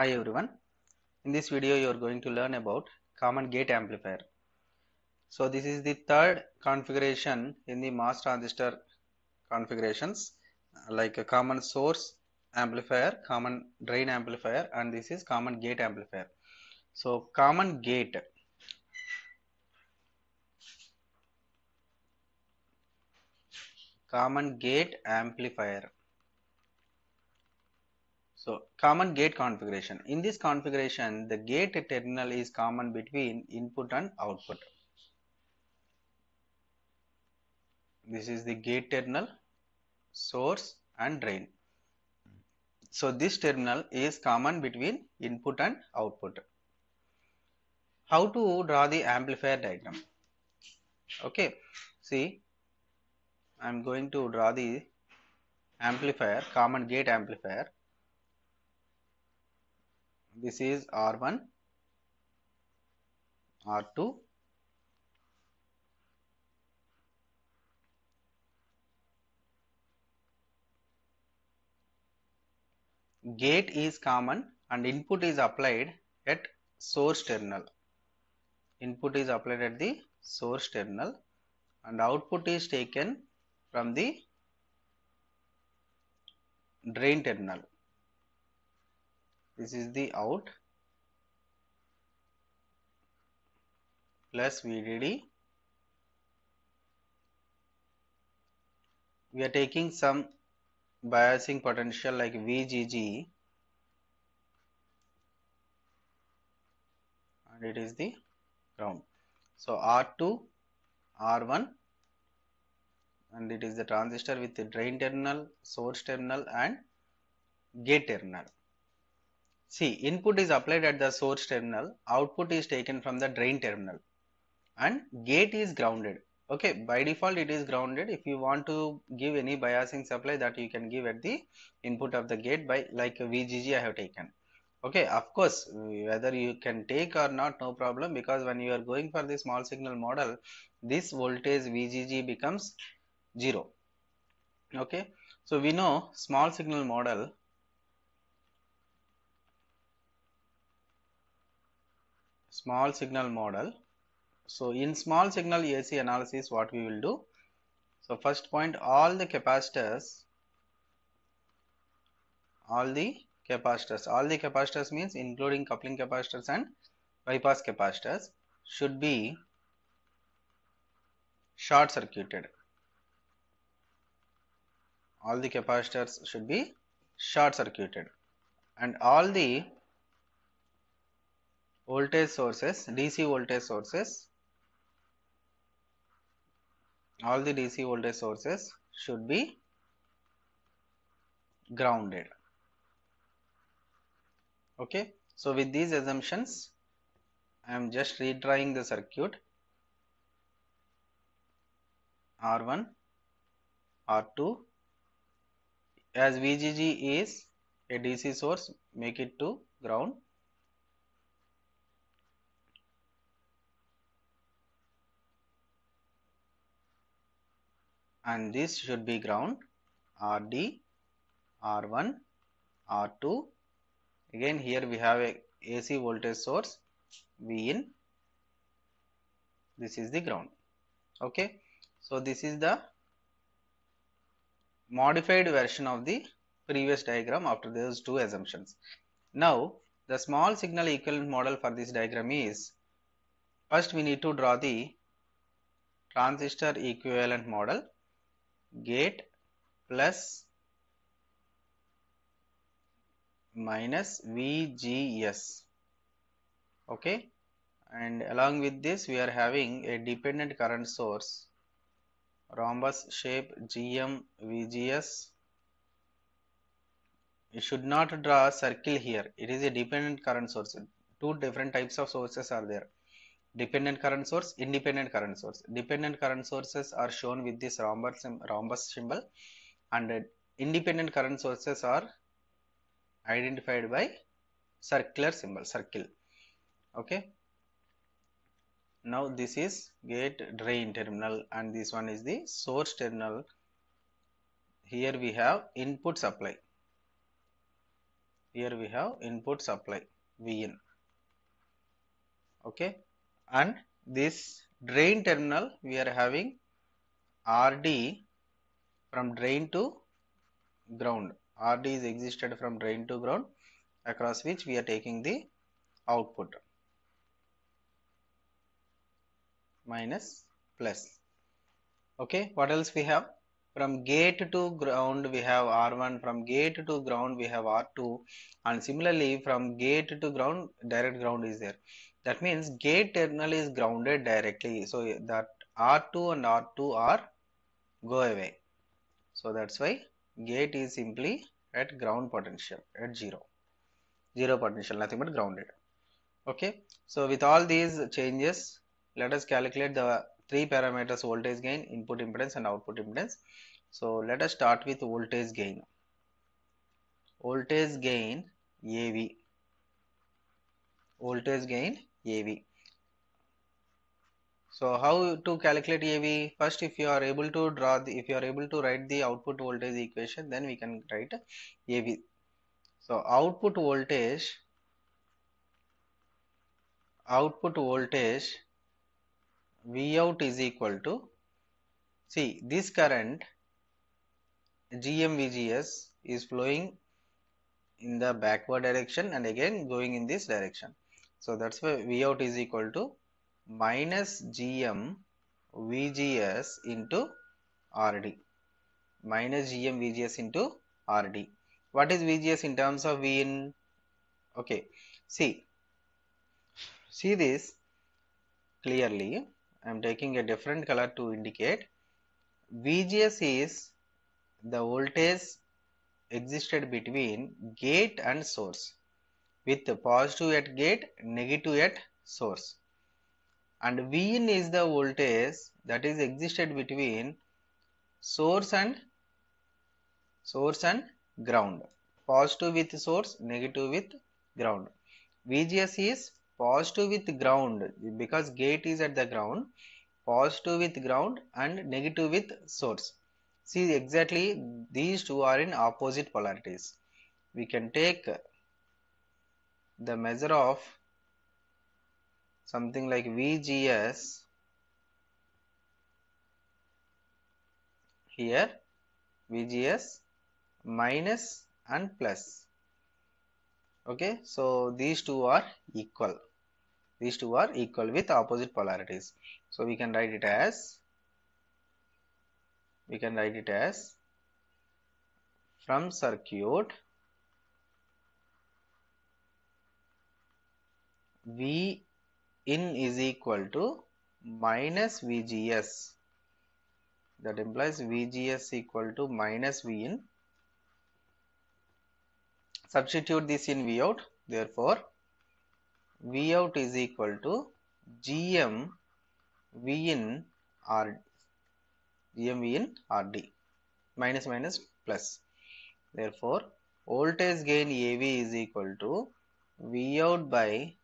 Hi everyone. In this video you are going to learn about common gate amplifier. So this is the third configuration in the MOS transistor configurations uh, like a common source amplifier, common drain amplifier and this is common gate amplifier. So common gate common gate amplifier so common gate configuration. In this configuration, the gate terminal is common between input and output. This is the gate terminal, source and drain. So this terminal is common between input and output. How to draw the amplifier diagram? Okay, see, I am going to draw the amplifier, common gate amplifier this is R1, R2, gate is common and input is applied at source terminal. Input is applied at the source terminal and output is taken from the drain terminal this is the out plus VDD. We are taking some biasing potential like VGG and it is the ground. So R2, R1 and it is the transistor with the drain terminal, source terminal and gate terminal. See, input is applied at the source terminal, output is taken from the drain terminal and gate is grounded. Okay, by default it is grounded. If you want to give any biasing supply that you can give at the input of the gate by like VGG I have taken. Okay, of course, whether you can take or not, no problem because when you are going for the small signal model, this voltage VGG becomes 0. Okay, so we know small signal model small signal model. So in small signal AC analysis what we will do? So first point all the capacitors all the capacitors all the capacitors means including coupling capacitors and bypass capacitors should be short circuited all the capacitors should be short circuited and all the voltage sources DC voltage sources. All the DC voltage sources should be grounded. Okay so with these assumptions I am just redrawing the circuit. R1 R2 as VGG is a DC source make it to ground and this should be ground RD, R1, R2. Again here we have a AC voltage source V in. This is the ground. Okay. So this is the modified version of the previous diagram after those two assumptions. Now the small signal equivalent model for this diagram is first we need to draw the transistor equivalent model gate plus minus VGS okay? And along with this we are having a dependent current source. Rhombus shape GM VGS you should not draw a circle here. It is a dependent current source. Two different types of sources are there dependent current source independent current source. Dependent current sources are shown with this rhombus, rhombus symbol. And independent current sources are identified by circular symbol circle. Okay? Now this is gate drain terminal and this one is the source terminal. Here we have input supply. Here we have input supply Vin okay and this drain terminal we are having RD from drain to ground. RD is existed from drain to ground across which we are taking the output. Minus plus. Okay what else we have from gate to ground we have R1 from gate to ground we have R2 and similarly from gate to ground direct ground is there. That means gate terminal is grounded directly so that R2 and R2 are go away. So that's why gate is simply at ground potential at zero. Zero potential nothing but grounded. Okay? So with all these changes let us calculate the three parameters voltage gain input impedance and output impedance. So let us start with voltage gain. Voltage gain AV voltage gain AV so how to calculate AV first if you are able to draw the if you are able to write the output voltage equation then we can write AV so output voltage output voltage V out is equal to see this current GMVGS is flowing in the backward direction and again going in this direction. So that's why V out is equal to minus GM VGS into RD minus GM VGS into RD. What is VGS in terms of V in? Okay, see, see this clearly. I am taking a different color to indicate. VGS is the voltage existed between gate and source with positive at gate negative at source. And Vin is the voltage that is existed between source and source and ground. Positive with source negative with ground. VGS is positive with ground because gate is at the ground positive with ground and negative with source. See exactly these two are in opposite polarities. We can take the measure of something like VGS here VGS minus and plus. Okay so these two are equal these two are equal with opposite polarities. So we can write it as we can write it as from circuit V in is equal to minus VGS that implies VGS equal to minus V in. Substitute this in V out therefore V out is equal to GM V in R GM V in RD minus minus plus. Therefore voltage gain AV is equal to V out by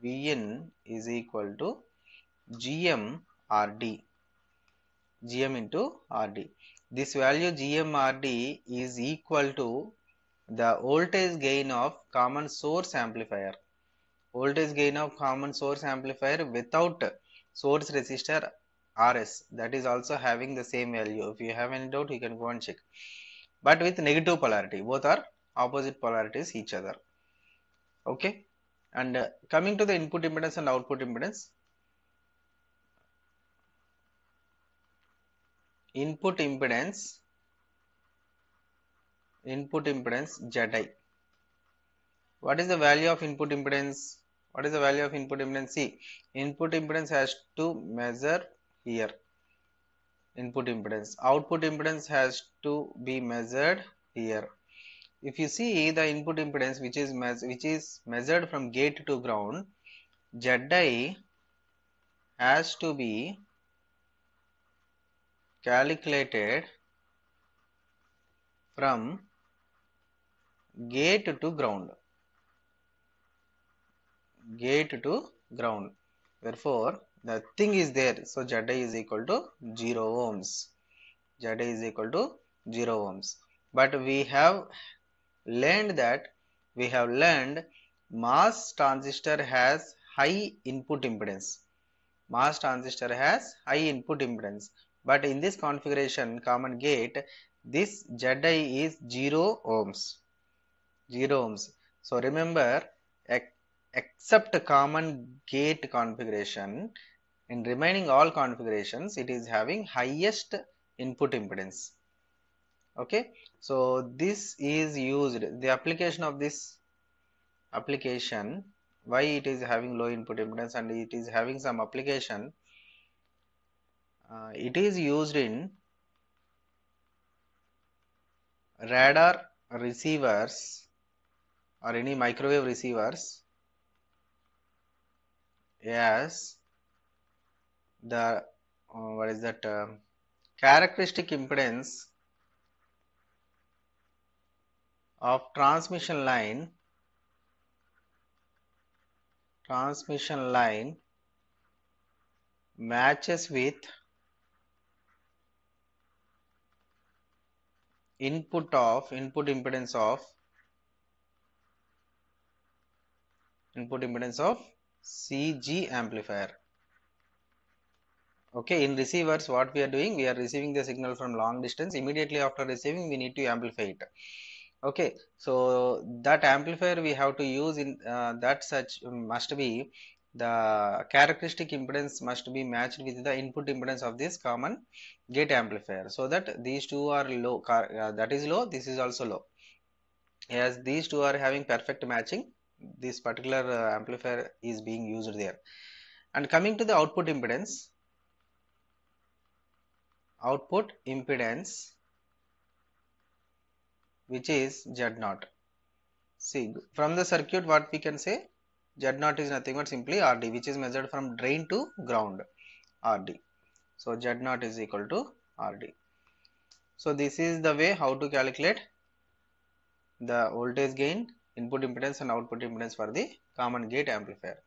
V in is equal to Gm Rd Gm into Rd this value Gm Rd is equal to the voltage gain of common source amplifier voltage gain of common source amplifier without source resistor Rs that is also having the same value. If you have any doubt you can go and check. But with negative polarity both are opposite polarities each other. Okay? And uh, coming to the input impedance and output impedance. Input impedance input impedance Zi. What is the value of input impedance what is the value of input impedance? Input impedance has to measure here. Input impedance. Output impedance has to be measured here. If you see the input impedance which is which is measured from gate to ground Zi has to be calculated from gate to ground gate to ground therefore the thing is there so Zi is equal to 0 ohms Zi is equal to 0 ohms but we have learned that we have learned MOS transistor has high input impedance. MOS transistor has high input impedance. But in this configuration common gate, this Zi is 0 ohms. 0 ohms. So remember, except common gate configuration, in remaining all configurations, it is having highest input impedance. Okay, so this is used, the application of this application, why it is having low input impedance and it is having some application, uh, it is used in radar receivers or any microwave receivers as the uh, what is that uh, characteristic impedance of transmission line transmission line matches with input of input impedance of input impedance of CG amplifier. Okay in receivers what we are doing we are receiving the signal from long distance. Immediately after receiving we need to amplify it. Okay so that amplifier we have to use in uh, that such must be the characteristic impedance must be matched with the input impedance of this common gate amplifier. So that these two are low uh, that is low this is also low. As these two are having perfect matching this particular uh, amplifier is being used there and coming to the output impedance output impedance which is Z0. See from the circuit what we can say Z0 is nothing but simply RD which is measured from drain to ground RD. So Z0 is equal to RD. So this is the way how to calculate the voltage gain, input impedance and output impedance for the common gate amplifier.